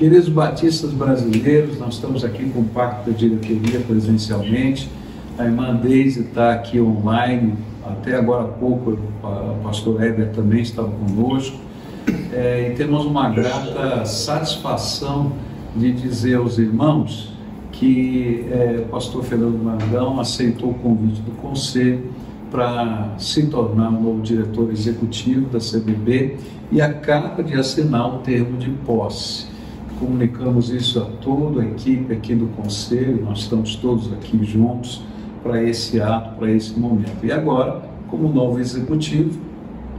Queridos batistas brasileiros, nós estamos aqui com o Pacto da Diretoria presencialmente. A irmã Deise está aqui online. Até agora há pouco, o pastor Heber também estava conosco. É, e temos uma grata satisfação de dizer aos irmãos que é, o pastor Fernando Mandão aceitou o convite do conselho para se tornar o novo diretor executivo da CBB e acaba de assinar o termo de posse. Comunicamos isso a toda a equipe aqui do conselho, nós estamos todos aqui juntos para esse ato, para esse momento. E agora, como novo executivo,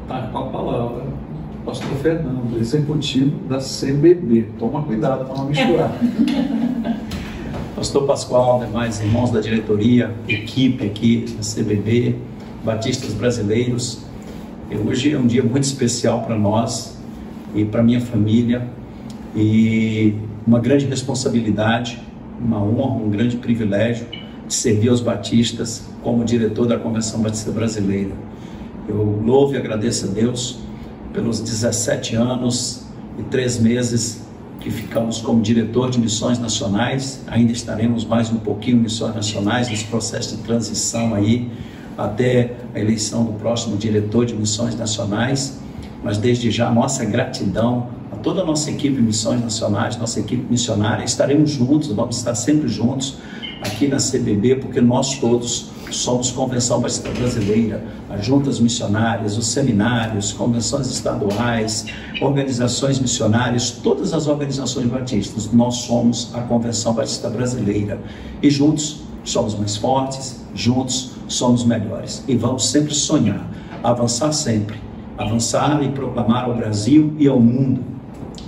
está com a palavra o pastor Fernando, executivo da CBB. Toma cuidado para não misturar. Pastor Pascoal, demais irmãos da diretoria, equipe aqui da CBB, batistas brasileiros. Hoje é um dia muito especial para nós e para minha família e uma grande responsabilidade, uma honra, um grande privilégio de servir aos batistas como diretor da Convenção Batista Brasileira. Eu louvo e agradeço a Deus pelos 17 anos e três meses que ficamos como diretor de missões nacionais, ainda estaremos mais um pouquinho em missões nacionais, nesse processo de transição aí, até a eleição do próximo diretor de missões nacionais, mas desde já nossa gratidão toda a nossa equipe missões nacionais, nossa equipe missionária, estaremos juntos, vamos estar sempre juntos aqui na CBB, porque nós todos somos Convenção Batista Brasileira, as juntas missionárias, os seminários, convenções estaduais, organizações missionárias, todas as organizações batistas, nós somos a Convenção Batista Brasileira. E juntos somos mais fortes, juntos somos melhores. E vamos sempre sonhar, avançar sempre, avançar e proclamar ao Brasil e ao mundo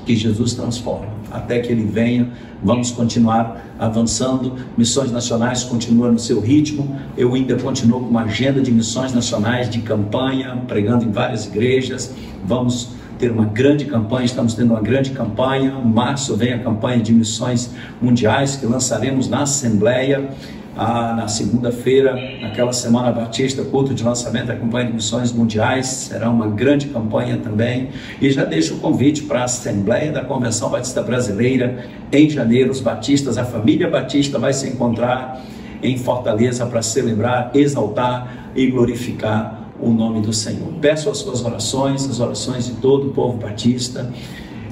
que Jesus transforma. Até que ele venha, vamos continuar avançando. Missões nacionais continuam no seu ritmo. Eu ainda continuo com uma agenda de missões nacionais de campanha, pregando em várias igrejas. Vamos ter uma grande campanha, estamos tendo uma grande campanha. Em março vem a campanha de missões mundiais que lançaremos na Assembleia ah, na segunda-feira, naquela Semana Batista, culto de lançamento da campanha de missões mundiais, será uma grande campanha também. E já deixo o convite para a Assembleia da Convenção Batista Brasileira em janeiro. Os batistas, a família batista vai se encontrar em Fortaleza para celebrar, exaltar e glorificar o nome do Senhor. Peço as suas orações, as orações de todo o povo batista,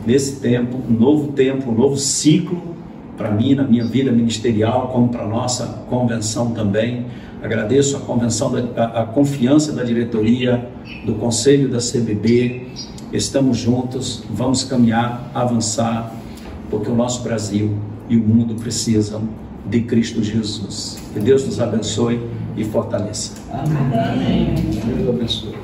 nesse tempo, um novo tempo, um novo ciclo para mim, na minha vida ministerial, como para a nossa convenção também. Agradeço a convenção, da, a, a confiança da diretoria, do conselho da CBB. Estamos juntos, vamos caminhar, avançar, porque o nosso Brasil e o mundo precisam de Cristo Jesus. Que Deus nos abençoe e fortaleça. Amém. Amém. Deus abençoe.